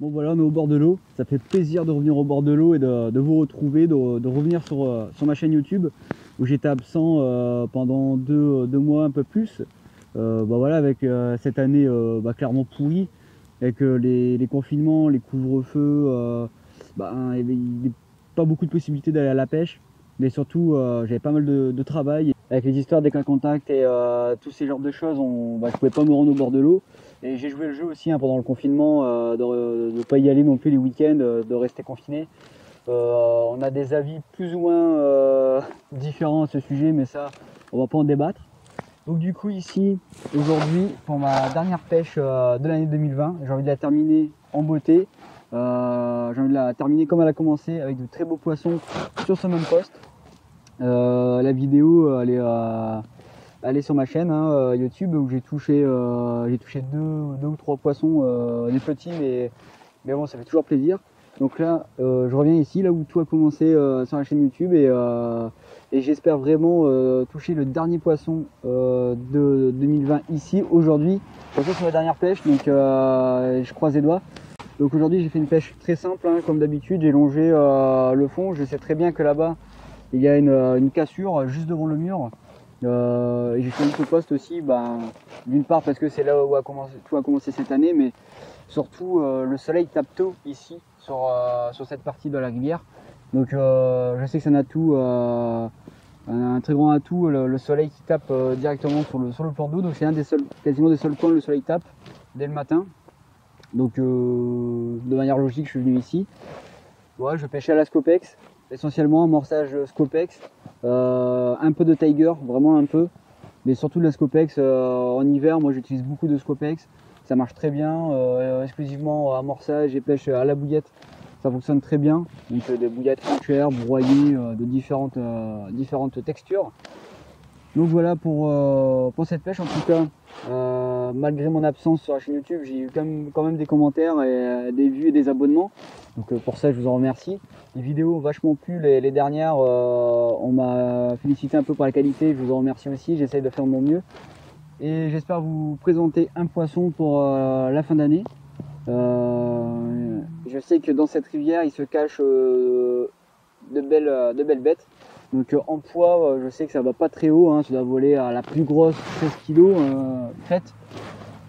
Bon voilà, on est au bord de l'eau. Ça fait plaisir de revenir au bord de l'eau et de, vous retrouver, de, revenir sur, euh, sur, ma chaîne YouTube où j'étais absent euh, pendant deux, mois, un peu plus. Euh, bah voilà, avec cette année bah, clairement pourrie, avec les, confinements, les couvre-feux, bah, il n'y avait pas beaucoup de possibilités d'aller à la pêche. Mais surtout, j'avais pas mal de, travail. Avec les histoires des cas contacts et tous ces genres de choses, on, bah, je pouvais pas me rendre au bord de l'eau. Et j'ai joué le jeu aussi hein, pendant le confinement, euh, de ne pas y aller non plus les week-ends, euh, de rester confiné. Euh, on a des avis plus ou moins différents à ce sujet, mais ça, on va pas en débattre. Donc du coup ici, aujourd'hui, pour ma dernière pêche de l'année 2020, j'ai envie de la terminer en beauté. j'ai envie de la terminer comme elle a commencé, avec de très beaux poissons sur ce même poste. La vidéo, elle est sur ma chaîne hein, euh, YouTube où j'ai touché, euh, deux, ou trois poissons, euh, des petits, mais, bon, ça fait toujours plaisir. Donc là, je reviens ici, là où tout a commencé sur la chaîne YouTube, et, j'espère vraiment toucher le dernier poisson de 2020 ici, aujourd'hui. C'est ma dernière pêche, donc je croise les doigts. Donc aujourd'hui, j'ai fait une pêche très simple, hein, comme d'habitude. J'ai longé le fond. Je sais très bien que là-bas, il y a une, une cassure juste devant le mur. Euh, j'ai choisi ce poste aussi, ben, d'une part parce que c'est là où a commencé, tout a commencé cette année, mais surtout euh, le soleil tape tôt ici sur, euh, sur cette partie de la rivière. Donc je sais que c'est un atout, un très grand atout, le, soleil qui tape directement sur le, sur le plan d'eau. Donc c'est un des seuls, quasiment des seuls points où le soleil tape dès le matin. Donc de manière logique, je suis venu ici. Ouais, je pêchais à la Scopex, essentiellement amorçage Scopex. Euh, un peu de Tiger, vraiment un peu, mais surtout de la Scopex. Euh, en hiver, moi j'utilise beaucoup de Scopex, ça marche très bien, euh, exclusivement amorçage et pêche à la bouillette, ça fonctionne très bien. Donc des bouillettes entières, broyées, de différentes, différentes textures. Donc voilà pour, pour cette pêche en tout cas. malgré mon absence sur la chaîne YouTube, j'ai eu quand même, quand même, des commentaires et des vues et des abonnements. Donc pour ça, je vous en remercie les vidéos vachement plu les, dernières. Euh, on m'a félicité un peu pour la qualité, je vous en remercie aussi, j'essaye de faire mon mieux. Et j'espère vous présenter un poisson pour euh, la fin d'année. Euh, je sais que dans cette rivière, il se cache de, belles, de belles bêtes. Donc en poids, je sais que ça va pas très haut, hein, ça doit voler à la plus grosse 16 kg faite.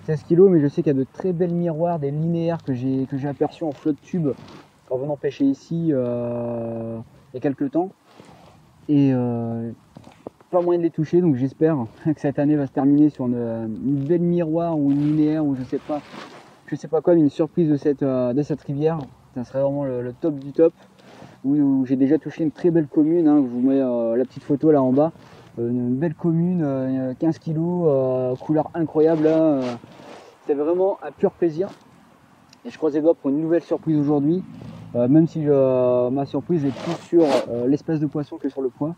16 kg, mais je sais qu'il y a de très belles miroirs, des linéaires que j'ai aperçus en flotte tube en venant pêcher ici euh, il y a quelques temps. Et euh, pas moyen de les toucher, donc j'espère que cette année va se terminer sur une, belle miroir ou une linéaire ou je sais pas, je sais pas quoi, une surprise de cette, euh, de cette rivière. Ça serait vraiment le, top du top. Où, j'ai déjà touché une très belle commune, hein, je vous mets la petite photo là en bas. Une belle commune, 15 kg, couleur incroyable C'est vraiment un pur plaisir. Et je croise les doigts pour une nouvelle surprise aujourd'hui. Euh, même si ma surprise est plus sur euh, l'espèce de poisson que sur le poids.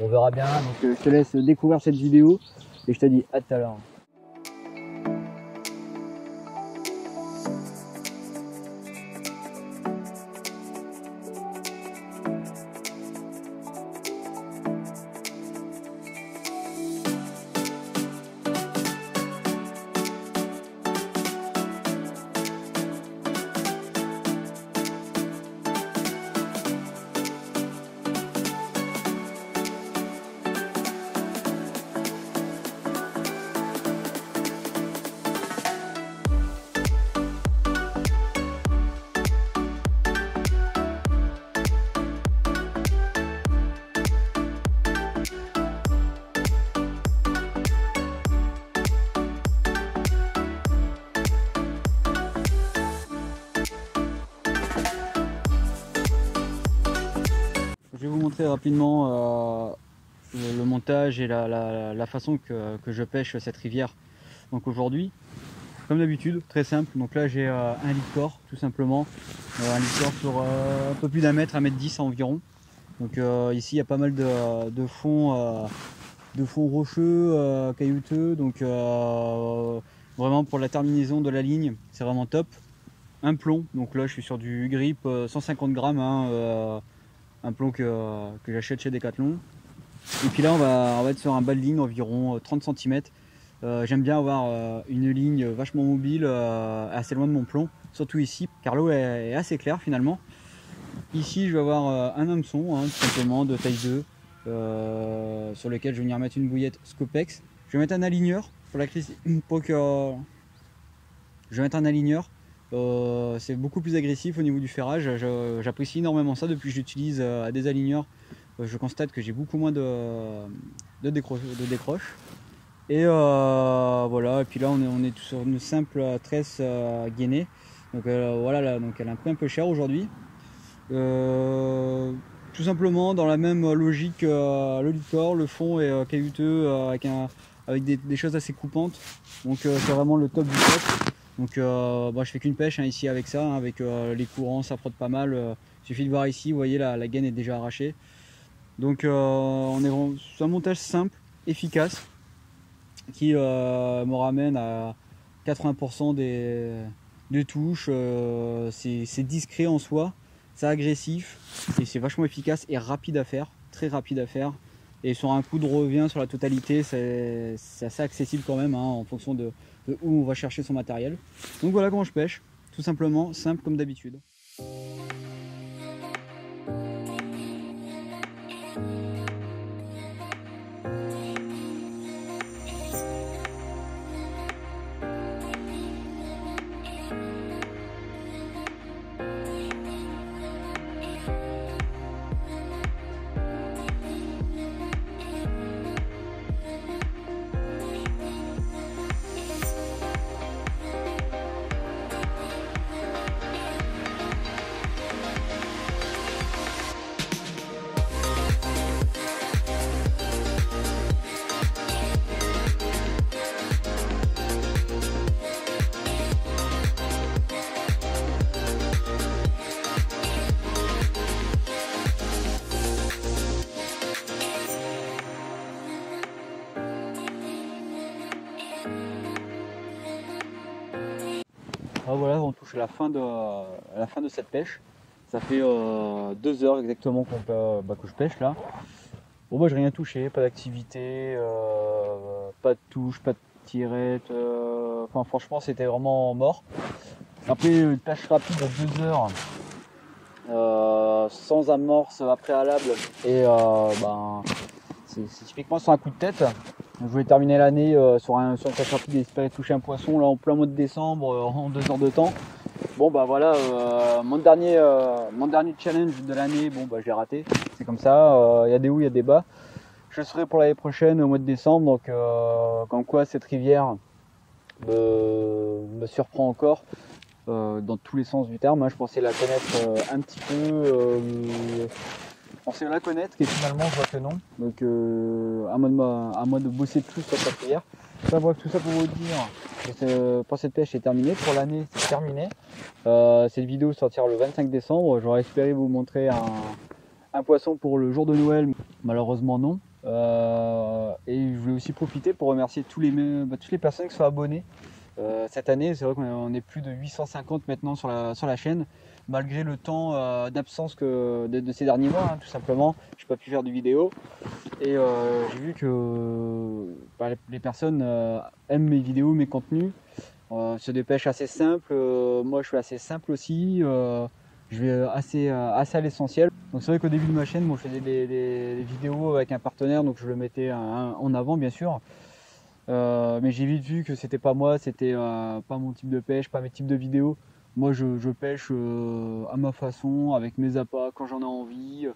On verra bien, donc euh, je te laisse découvrir cette vidéo et je te dis à tout à l'heure. Montrer rapidement euh, le, montage et la, façon que, je pêche cette rivière. Donc aujourd'hui, comme d'habitude, très simple. Donc là j'ai euh, un licor tout simplement. Euh, un licor sur un peu plus d'un mètre, un mètre dix environ. Donc ici il y a pas mal de, de fonds de fond rocheux, caillouteux. Donc vraiment pour la terminaison de la ligne, c'est vraiment top. Un plomb, donc là je suis sur du grip 150 grammes. Hein, un plomb que, que j'achète chez Decathlon. Et puis là, on va, on va être sur un bas de ligne environ 30 euh, cm. J'aime bien avoir une ligne vachement mobile, assez loin de mon plomb, surtout ici, car l'eau est, assez claire finalement. Ici, je vais avoir un hameçon, hein, tout simplement, de taille 2, sur lequel je vais venir mettre une bouillette Scopex. Je vais mettre un aligneur pour, la crise, pour que... Je vais mettre un aligneur euh, c'est beaucoup plus agressif au niveau du ferrage. J'apprécie énormément ça depuis que j'utilise euh, à des aligneurs. Euh, je constate que j'ai beaucoup moins de, de. Et voilà, et puis là on est, sur une simple tresse gainée. Donc voilà, là, donc elle est un peu un peu chère aujourd'hui. tout simplement dans la même logique, le litor, le fond est caillouteux avec, avec des, choses assez coupantes. Donc c'est vraiment le top du top. Donc euh, bah, je fais qu'une pêche hein, ici avec ça, hein, avec euh, les courants, ça frotte pas mal. Euh, il suffit de voir ici, vous voyez la, gaine est déjà arrachée. Donc on est c'est un montage simple, efficace, qui me ramène à 80% des, touches. c'est discret en soi, c'est agressif, et c'est vachement efficace et rapide à faire, très rapide à faire. Et sur un coup de revient sur la totalité, c'est assez accessible quand même hein, en fonction de, où on va chercher son matériel. Donc voilà comment je pêche, tout simplement, simple comme d'habitude. La fin de, la fin de cette pêche. Ça fait euh, deux heures exactement bah, que je pêche là. Bon bah j'ai rien touché, pas d'activité, euh, pas de touche, pas de tirette. Euh, enfin franchement c'était vraiment mort. Après une pêche rapide de deux heures sans amorce à préalable et ben c'est typiquement sur un coup de tête. Je voulais terminer l'année sur, sur une pêche rapide et espérer toucher un poisson là en plein mois de décembre en deux heures de temps. Bon bah voilà, euh, mon, dernier, mon dernier challenge de l'année, bon bah j'ai raté, c'est comme ça, il y a des hauts, il y a des bas. Je serai pour l'année prochaine au mois de décembre, donc comme quoi cette rivière me, surprend encore. dans tous les sens du terme. Moi, je pensais la connaître un petit peu, pensais la connaître, qui finalement, je vois que non. Donc, euh, à, moi de, à de bosser plus sur cette prière. Bref, tout ça pour vous dire que pour cette pêche est terminée. Pour l'année, c'est terminé. Euh, cette vidéo sortira le 25 décembre. J'aurais espéré vous montrer un, poisson pour le jour de Noël. Malheureusement, non. Euh, et je voulais aussi profiter pour remercier tous les, bah, toutes les personnes qui sont abonnées. cette année, c'est vrai qu'on est plus de 850 maintenant sur la, sur la chaîne malgré le temps euh, d'absence que de, ces derniers mois, hein, tout simplement. Je n'ai pas pu faire de vidéo. Et euh, j'ai vu que bah, les personnes euh, aiment mes vidéos, mes contenus. c'est des pêches assez simples. moi, je suis assez simple aussi. je vais assez, assez à l'essentiel. Donc c'est vrai qu'au début de ma chaîne, moi, je faisais des, vidéos avec un partenaire, donc je le mettais en avant, bien sûr. mais j'ai vite vu que c'était pas moi, c'était pas mon type de pêche, pas mes types de vidéos. Moi, je, pêche euh, à ma façon, avec mes appâts, quand j'en ai envie,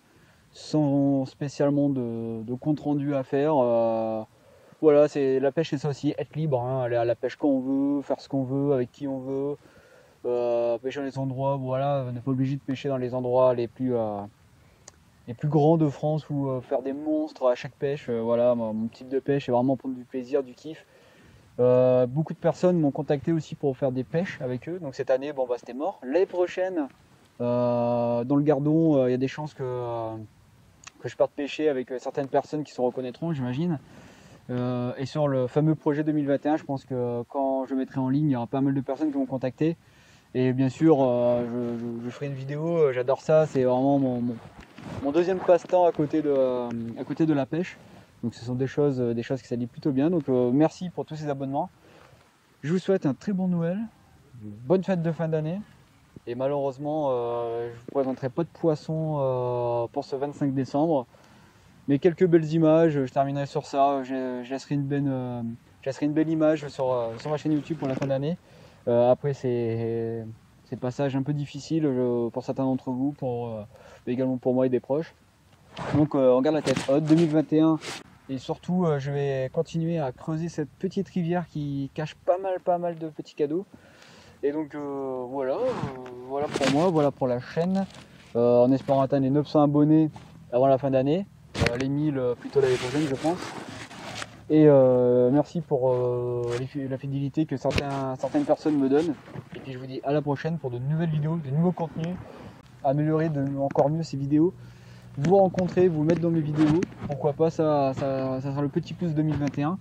sans spécialement de, compte rendu à faire. Euh, voilà, c'est la pêche, c'est ça aussi, être libre, hein, aller à la pêche quand on veut, faire ce qu'on veut, avec qui on veut, euh, pêcher dans les endroits, voilà, on n'est pas obligé de pêcher dans les endroits les plus, les plus grands de France ou faire des monstres à chaque pêche. voilà, mon type de pêche, c'est vraiment prendre du plaisir, du kiff. Euh, beaucoup de personnes m'ont contacté aussi pour faire des pêches avec eux. Donc cette année, bon bah c'était mort. L'année prochaine, euh, dans le Gardon, euh, il y a des chances que, que je parte pêcher avec certaines personnes qui se reconnaîtront, j'imagine. et sur le fameux projet 2021, je pense que quand je mettrai en ligne, il y aura pas mal de personnes qui vont contacter. Et bien sûr, je, ferai une vidéo, j'adore ça, c'est vraiment mon, mon, deuxième passe-temps à, côté de, à côté de la pêche. Donc ce sont des choses, des choses qui s'allient plutôt bien. Donc merci pour tous ces abonnements. Je vous souhaite un très bon Noël, une bonne fête de fin d'année. Et malheureusement, je vous présenterai pas de poisson pour ce 25 décembre. Mais quelques belles images, je terminerai sur ça. Je, laisserai, une belle, image sur, ma chaîne YouTube pour la fin d'année. après, c'est c'est passage un peu difficile pour certains d'entre vous, pour, euh, également pour moi et des proches. Donc euh, on garde la tête haute, 2021. Et surtout, euh, je vais continuer à creuser cette petite rivière qui cache pas mal, pas mal de petits cadeaux. Et donc voilà, voilà pour moi, voilà pour la chaîne. en espérant atteindre les 900 abonnés avant la fin d'année. les 1000 plutôt l'année prochaine, je pense. Et merci pour la fidélité que certaines personnes me donnent. Et puis je vous dis à la prochaine pour de nouvelles vidéos, de nouveaux contenus, améliorer de, encore mieux ces vidéos, vous rencontrer, vous mettre dans mes vidéos. Pourquoi pas, ça, ça, sera le petit pouce 2021.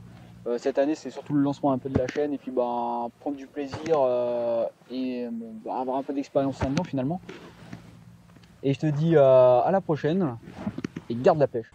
Euh, cette année, c'est surtout le lancement un peu de la chaîne et puis ben, prendre du plaisir euh, et ben, avoir un peu d'expérience là-dedans finalement. Et je te dis euh, à la prochaine et garde la pêche.